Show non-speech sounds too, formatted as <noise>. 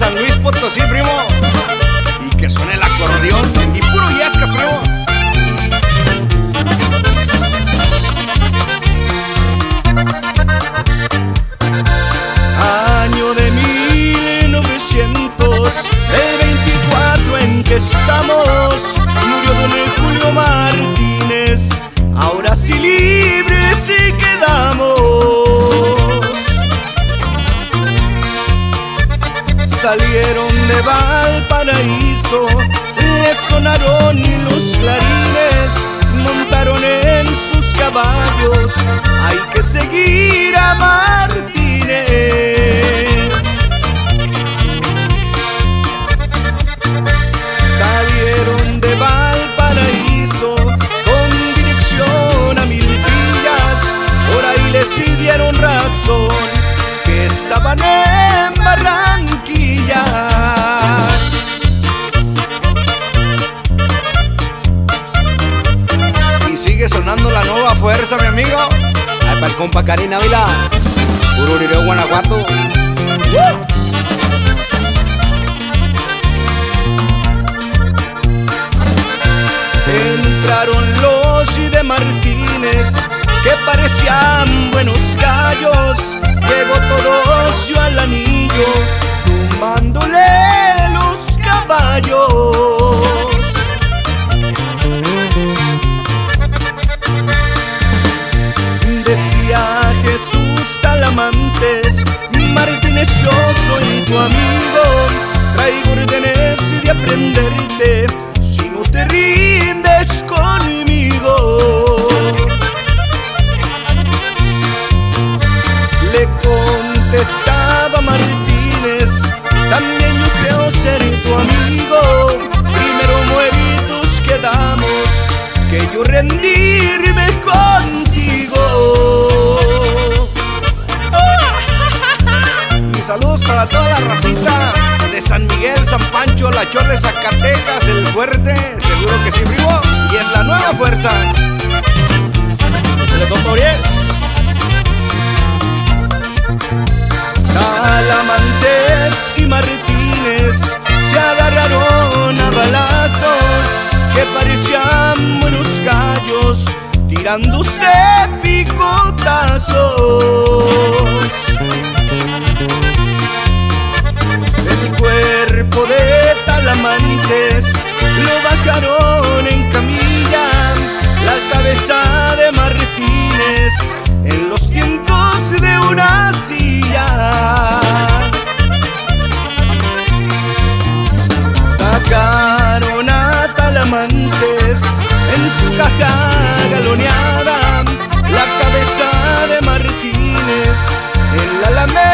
San Luis Potosí, primo. Y que suene el acordeón y Salieron de Valparaíso, le sonaron los clarines, montaron en sus caballos. Hay que seguir a Martínez. Fuerza, mi amigo. Ahí para el compa Karina Ávila. Puro Lireo, Guanajuato. Si no te rindes conmigo. Le contestaba Martínez, también yo creo ser tu amigo. Primero muertos quedamos, que yo rendirme contigo. <laughs> Y saludos para toda la racita San Miguel, San Pancho, La Chorre, Zacatecas, El Fuerte. Seguro que sí, primo. Y es la nueva fuerza. Se le compa Uriel. Talamantes y Martínez se agarraron a balazos que parecían buenos gallos tirándose picotazos. en su caja galoneada, la cabeza de Martínez en la alameda.